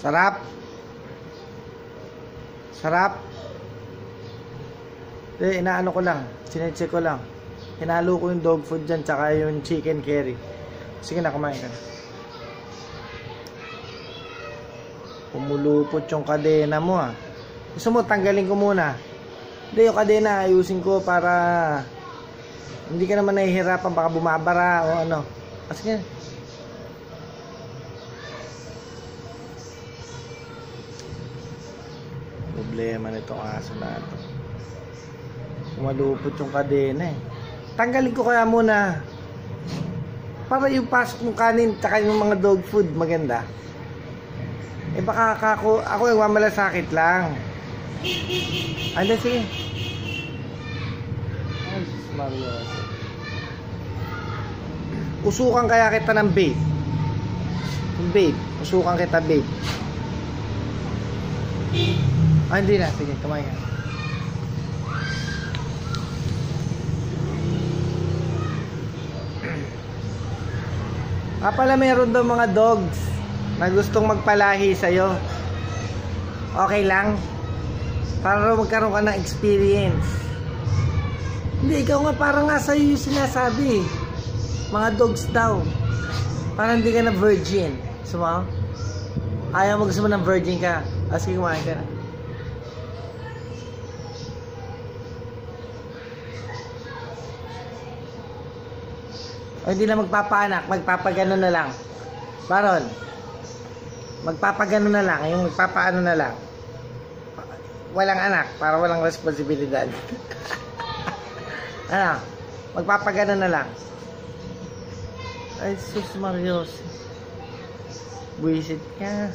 Sarap. Sarap. Eh, inaano ko lang. Sinecheck ko lang. Hinalo ko yung dog food dyan, tsaka yung chicken curry. Sige na, kumain ka na. Pumulupot yung kadena mo ah. Gusto mo, tanggalin ko muna. Hindi, yung kadena, ayusin ko para hindi ka naman nahihirapan, baka bumabara o ano. Ah, Problema nitong aso na ito. Kumalupot yung kadena eh. Tanggalin ko kaya muna. Para yung pasok ng kanin tsaka yung mga dog food maganda. Eh baka ako, ako nagmamalasakit lang. Ano sige? Ay, Mario. Usukan kaya kita ng babe. Babe. Usukan kita babe. Ah, hindi na. Sige, kumain ka. Ah, pala meron daw mga dogs na gustong magpalahi sa'yo. Okay lang? Para magkaroon ka ng experience. Hindi, ikaw nga parang nga sa'yo yung sinasabi. Mga dogs daw. Parang hindi ka na virgin. Gusto? Ayaw mo gusto mo ng virgin ka. Ah, sige, kumain ka na. O hindi na magpapaanak, magpapagano na lang. Baron, magpapagano na lang, yung magpapaano na lang. Walang anak, para walang responsibilidad. ano, magpapagano na lang. Ay, sus Marios. Buisit ka.